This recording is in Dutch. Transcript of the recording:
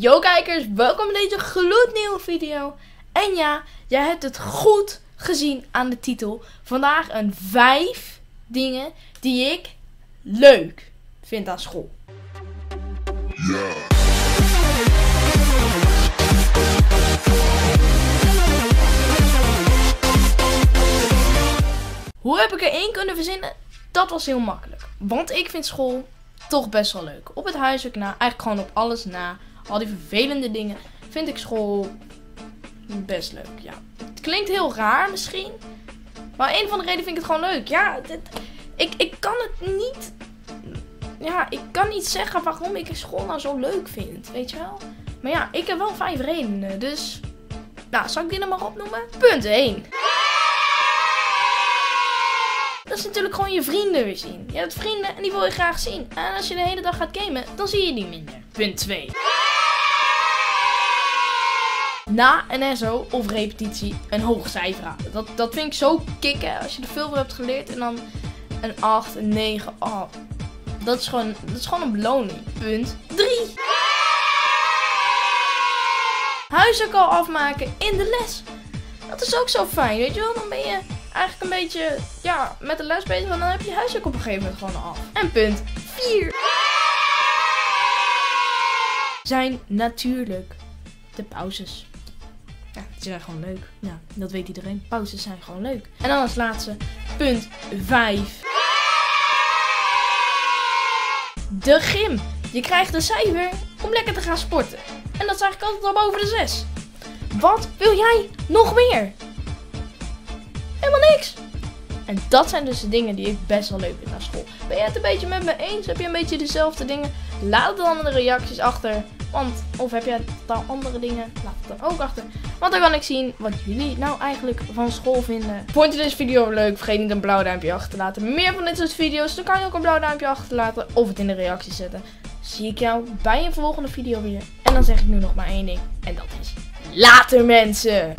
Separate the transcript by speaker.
Speaker 1: Yo kijkers, welkom bij deze gloednieuwe video. En ja, jij hebt het goed gezien aan de titel. Vandaag een 5 dingen die ik leuk vind aan school. Hoe heb ik er één kunnen verzinnen? Dat was heel makkelijk. Want ik vind school toch best wel leuk. Op het huiswerk na, eigenlijk gewoon op alles na. Al die vervelende dingen. Vind ik school best leuk, ja. Het klinkt heel raar misschien. Maar een van de redenen vind ik het gewoon leuk. Ja, ik, ik kan het niet... Ja, ik kan niet zeggen waarom ik school nou zo leuk vind. Weet je wel? Maar ja, ik heb wel vijf redenen. Dus... Nou, zal ik die er maar opnoemen? Punt 1. Dat is natuurlijk gewoon je vrienden weer zien. Je hebt vrienden en die wil je graag zien. En als je de hele dag gaat gamen, dan zie je die minder. Punt 2. Na een SO of repetitie een hoog cijfer. Dat, dat vind ik zo kicken als je er veel van hebt geleerd. En dan een 8, een 9. Oh, dat is gewoon, dat is gewoon een beloning. Punt 3. Huiswerk al afmaken in de les. Dat is ook zo fijn, weet je wel. Dan ben je eigenlijk een beetje ja, met de les bezig. En dan heb je huiswerk op een gegeven moment gewoon af. En punt 4. Zijn natuurlijk de pauzes. Zijn gewoon leuk. Ja, dat weet iedereen. Pauzes zijn gewoon leuk. En dan als laatste, punt 5. De gym. Je krijgt een cijfer om lekker te gaan sporten. En dat is eigenlijk altijd al boven de 6. Wat wil jij nog meer? Helemaal niks. En dat zijn dus de dingen die ik best wel leuk vind naar school. Ben je het een beetje met me eens? Heb je een beetje dezelfde dingen? Laat dan de reacties achter. Want, of heb jij dan andere dingen? Laat het dan ook achter. Want dan kan ik zien wat jullie nou eigenlijk van school vinden. Vond je deze video leuk? Vergeet niet een blauw duimpje achter te laten. Meer van dit soort video's, dan kan je ook een blauw duimpje achterlaten. Of het in de reacties zetten. Zie ik jou bij een volgende video weer. En dan zeg ik nu nog maar één ding. En dat is later mensen!